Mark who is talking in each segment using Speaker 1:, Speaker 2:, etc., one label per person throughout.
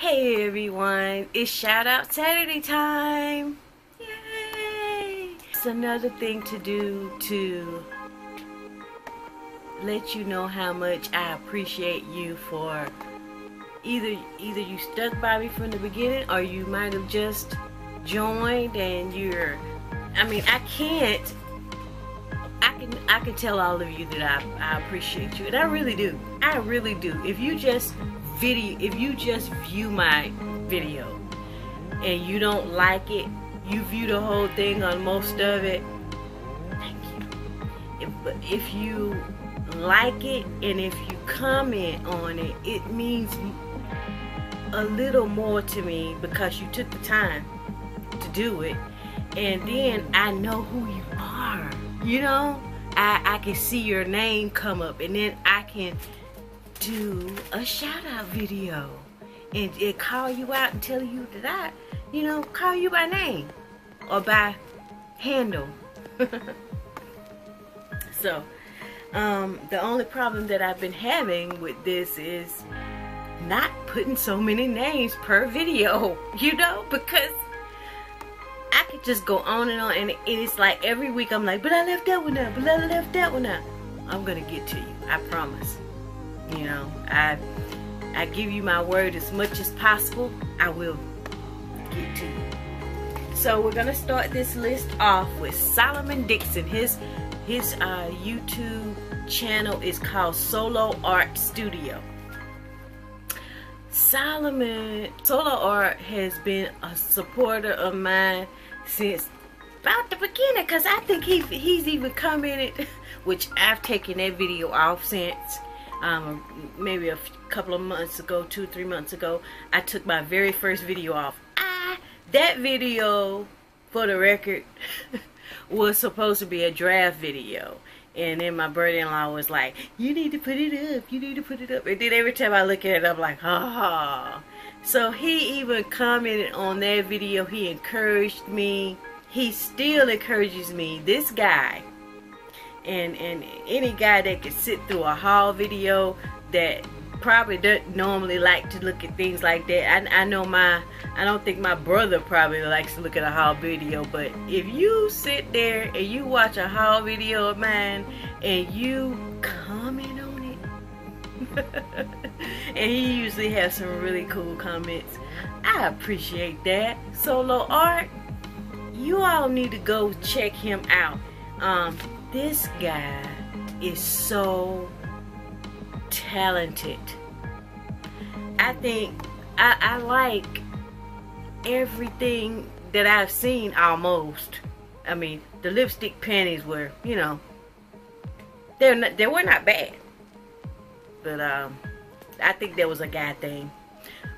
Speaker 1: Hey everyone, it's shout out Saturday time. Yay! It's another thing to do to let you know how much I appreciate you for either either you stuck by me from the beginning or you might have just joined and you're I mean I can't I can I can tell all of you that I, I appreciate you and I really do I really do if you just video if you just view my video and you don't like it you view the whole thing on most of it thank you. If, if you like it and if you comment on it it means a little more to me because you took the time to do it. And then I know who you are you know? I, I can see your name come up and then I can do a shout out video and, call you out and tell you that you know call you by name or by handle so um, the only problem that I've been having with this is not putting so many names per video, you know, because I could just go on and on and it's like every week I'm like, but I left that one out, but I left that one out. I'm gonna get to you, I promise. You know, I I give you my word as much as possible, I will get to you. So we're gonna start this list off with Solomon Dixon. His his uh, YouTube channel is called Solo Art Studio. Solomon Solo Art has been a supporter of mine since about the beginning because I think he he's even commented, which I've taken that video off since um, maybe a couple of months ago, two three months ago. I took my very first video off. Ah, that video, for the record, was supposed to be a draft video and then my brother-in-law was like, you need to put it up. You need to put it up. And then every time I look at it, I'm like, ha. So he even commented on that video. He encouraged me. He still encourages me. This guy and and any guy that can sit through a haul video that probably doesn't normally like to look at things like that. I, I know my, I don't think my brother probably likes to look at a haul video, but if you sit there and you watch a haul video of mine and you comment on it, and he usually has some really cool comments, I appreciate that. Solo Art, you all need to go check him out. Um, this guy is so talented. I think I, I like everything that I've seen almost. I mean, the lipstick panties were, you know, they're not, they were not bad. But um, I think that was a guy thing.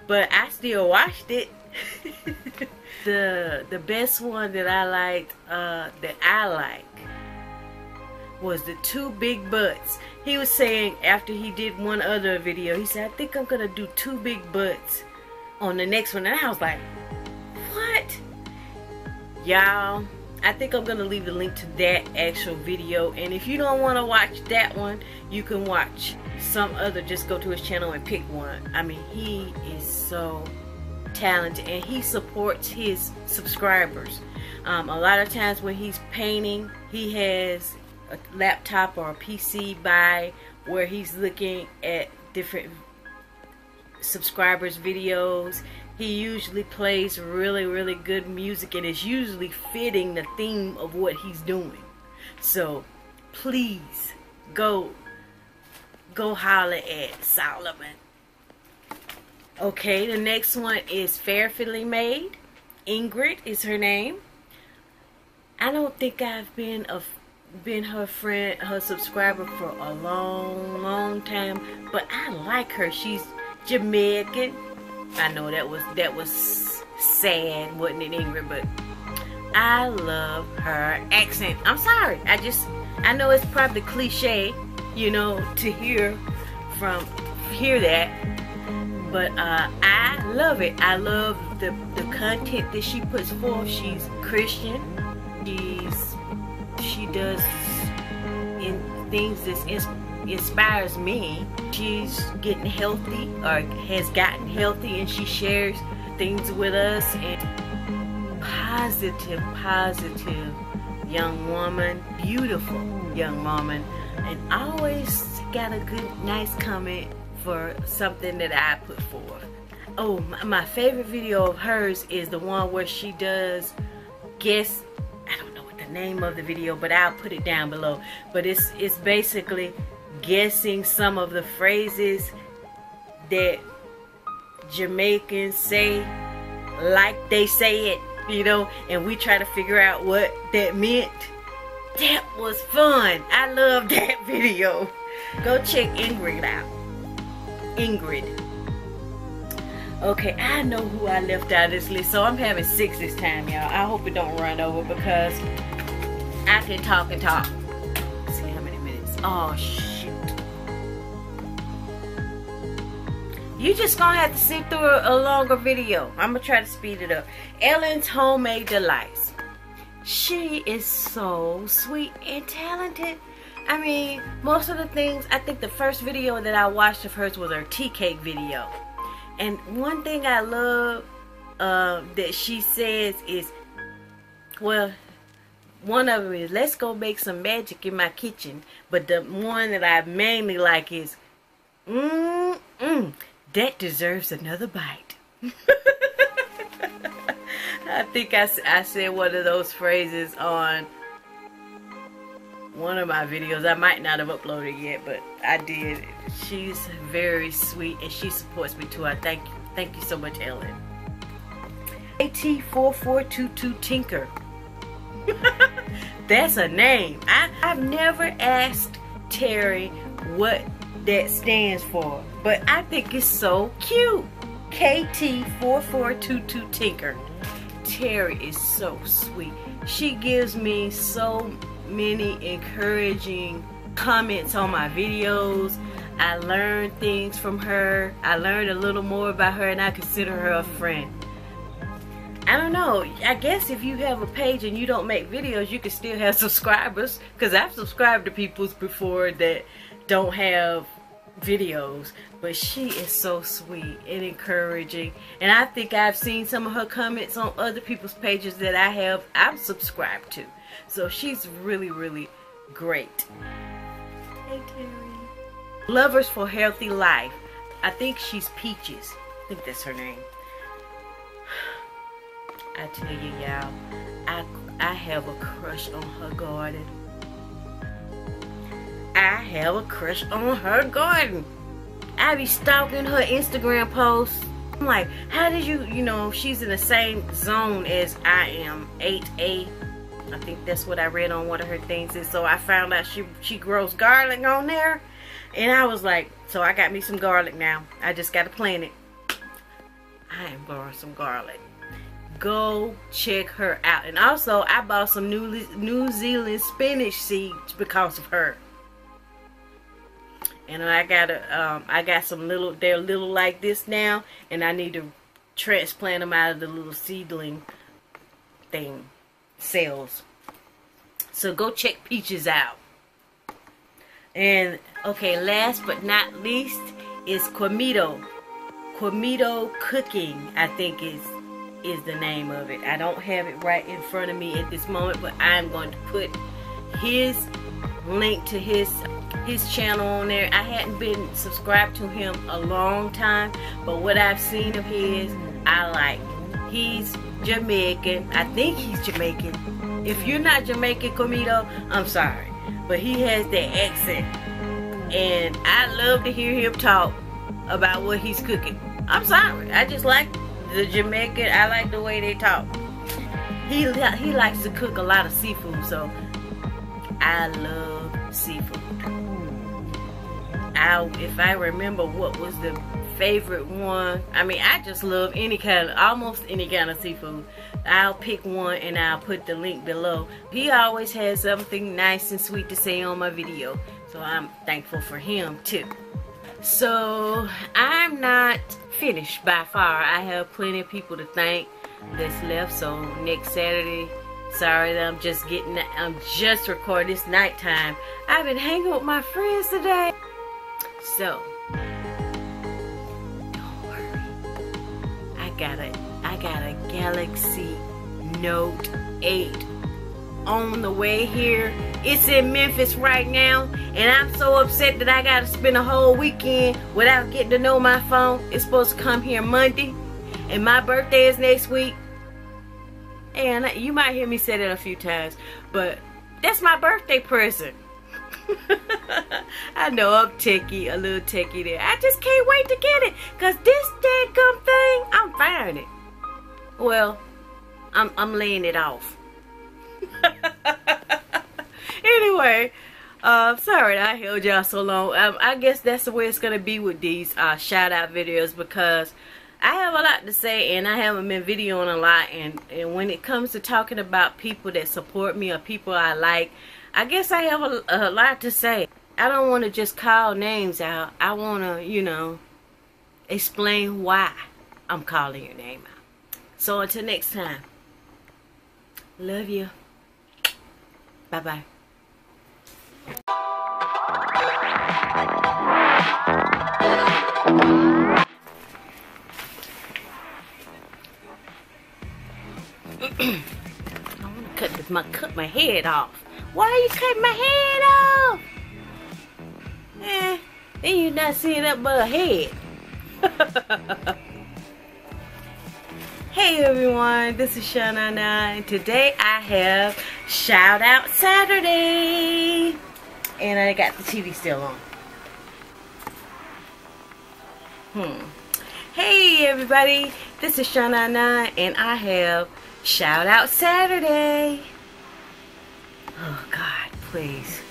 Speaker 1: But I still watched it. the the best one that I liked, uh, that I like, was the two big butts he was saying after he did one other video, he said, I think I'm gonna do two big butts on the next one. And I was like, what? Y'all, I think I'm gonna leave the link to that actual video. And if you don't wanna watch that one, you can watch some other, just go to his channel and pick one. I mean, he is so talented and he supports his subscribers. Um, a lot of times when he's painting, he has a laptop or a PC by where he's looking at different subscribers videos. He usually plays really really good music and it's usually fitting the theme of what he's doing. So please go go holler at Solomon. Okay the next one is Phairfully Made. Ingrid is her name. I don't think I've been a been her friend, her subscriber for a long, long time. But I like her. She's Jamaican. I know that was that was sad, wasn't it, Ingrid? But I love her accent. I'm sorry. I just I know it's probably cliche, you know, to hear from hear that. But uh, I love it. I love the the content that she puts forth. She's Christian. She's she does in things that inspires me. She's getting healthy or has gotten healthy and she shares things with us and positive, positive young woman, beautiful young woman and always got a good, nice comment for something that I put forth. Oh, my favorite video of hers is the one where she does guess name of the video, but I'll put it down below. But it's it's basically guessing some of the phrases that Jamaicans say like they say it, you know, and we try to figure out what that meant. That was fun. I love that video. Go check Ingrid out. Ingrid. Okay, I know who I left out of this list, so I'm having six this time, y'all. I hope it don't run over because I can talk and talk. Let's see how many minutes. Oh, shoot. You just gonna have to sit through a, longer video. I'm gonna try to speed it up. Ellen's Homemade Delights. She is so sweet and talented. I mean, most of the things, I think the first video that I watched of hers was her tea cake video. And one thing I love uh, that she says is, well, one of them is, let's go make some magic in my kitchen. But the one that I mainly like is, mmm, mmm, that deserves another bite. I think I, I said one of those phrases on one of my videos. I might not have uploaded yet, but I did. She's very sweet and she supports me too. I thank you. Thank you so much, Ellen. KT4422 Tinker. That's a name. I, I've never asked Terry what that stands for, but I think it's so cute. KT4422 Tinker. Terry is so sweet. She gives me so many encouraging comments on my videos. I learned things from her. I learned a little more about her and I consider her a friend. I don't know. I guess if you have a page and you don't make videos, you can still have subscribers. Because I've subscribed to people's before that don't have videos. But she is so sweet and encouraging. And I think I've seen some of her comments on other people's pages that I have I'm subscribed to. So she's really really great. Hey Terry Lovers for Healthy Life. I think she's Peaches. I think that's her name I tell you y'all I, I have a crush on her garden I have a crush on her garden. I be stalking her Instagram posts. I'm like, how did you, you know, she's in the same zone as I am, 8A. I think that's what I read on one of her things. And so I found out she, she grows garlic on there. And I was like, so I got me some garlic now. I just got to plant it. I am growing some garlic. Go check her out. And also, I bought some New, New Zealand spinach seeds because of her and I got a, um, I got some little, they're little like this now, and I need to transplant them out of the little seedling thing, cells. So go check Peaches out. And, okay, last but not least is Quemedo. Quemedo Cooking, I think is is the name of it. I don't have it right in front of me at this moment, but I'm going to put his link to his his channel on there. I hadn't been subscribed to him a long time, but what I've seen of his, I like. He's Jamaican. I think he's Jamaican. If you're not Jamaican, Quemedo, I'm sorry. But he has that accent. And I love to hear him talk about what he's cooking. I'm sorry. I just like the Jamaican. I like the way they talk. He, he likes to cook a lot of seafood, so I love seafood. I, if I remember what was the favorite one, I mean, I just love any kind of, almost any kind of seafood. I'll pick one and I'll put the link below. He always has something nice and sweet to say on my video. So I'm thankful for him too. So I'm not finished by far. I have plenty of people to thank that's left. So next Saturday, Sorry that I'm just getting, I'm just recording. It's nighttime. I've been hanging with my friends today. So, don't worry. I got a, I got a Galaxy Note 8 on the way here. It's in Memphis right now, and I'm so upset that I gotta spend a whole weekend without getting to know my phone. It's supposed to come here Monday, and my birthday is next week. And you might hear me say that a few times, but that's my birthday present. I know I'm techie, a little techie there. I just can't wait to get it, cause this dadgum thing, I'm firing it. Well, I'm I'm laying it off. anyway, uh, sorry I held y'all so long. Um, I guess that's the way it's gonna be with these uh, shout out videos because I have a lot to say and I haven't been videoing a lot and, and when it comes to talking about people that support me or people I like, I guess I have a, a lot to say. I don't want to just call names out. I want to, you know, explain why I'm calling your name out. So until next time, love you. Bye-bye. I want to cut my cut my head off. Why are you cutting my head off? Eh, then you not seeing up but head. hey everyone, this is Shana and today I have Shout Out Saturday. And I got the TV still on. Hmm. Hey everybody, this is Shana and I have Shout out Saturday. Oh God, please.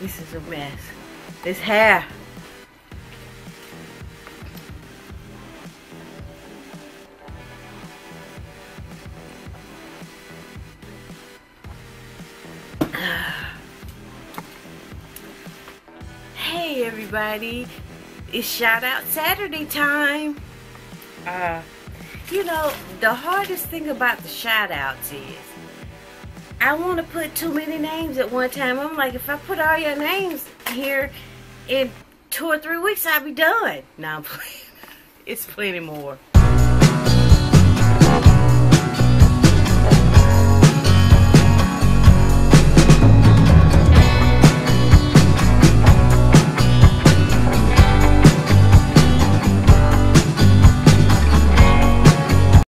Speaker 1: This is a mess. This hair. Everybody. It's shout out Saturday time. Uh you know, the hardest thing about the shout outs is I want to put too many names at one time. I'm like, if I put all your names here in two or three weeks, I'll be done. Now, it's plenty more.